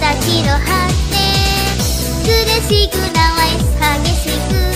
た木の果て。嬉しくなわい激しく。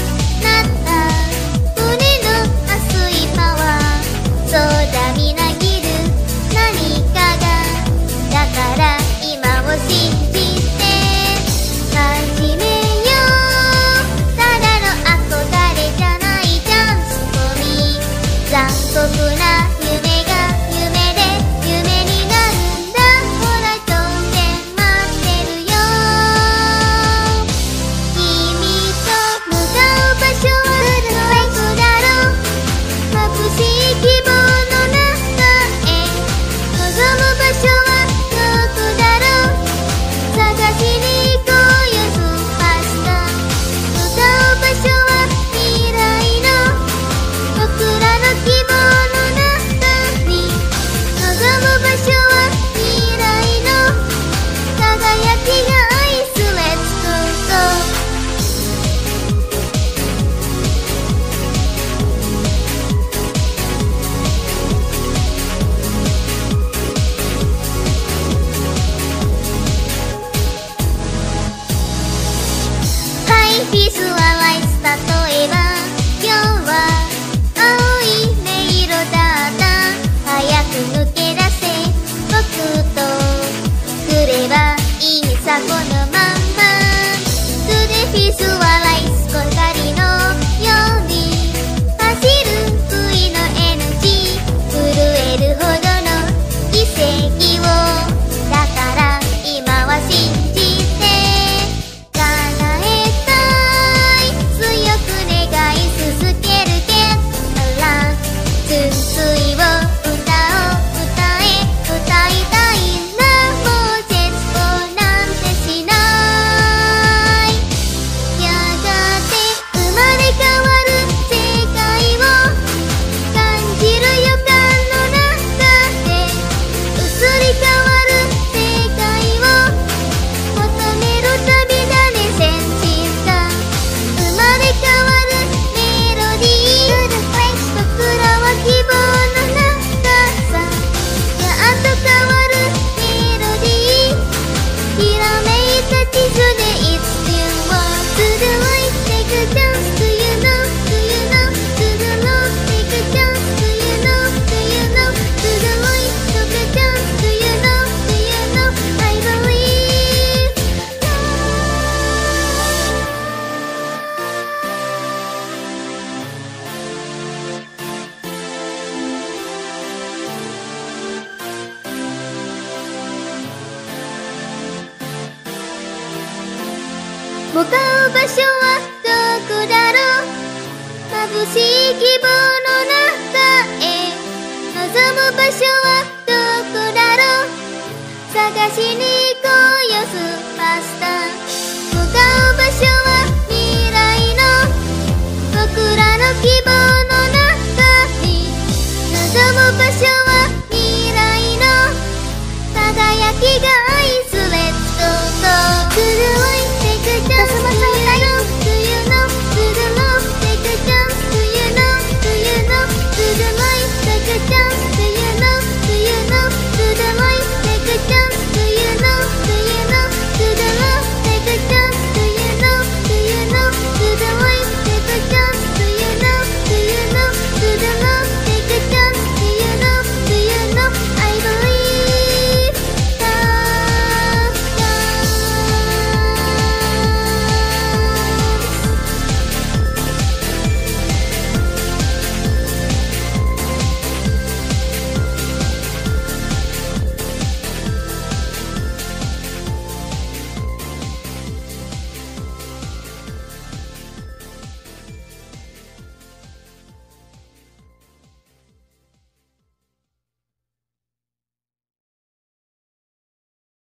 peace 向かう場所はどこだろう？眩しい希望の中へ。望む場所はどこだろう？探しに行こう。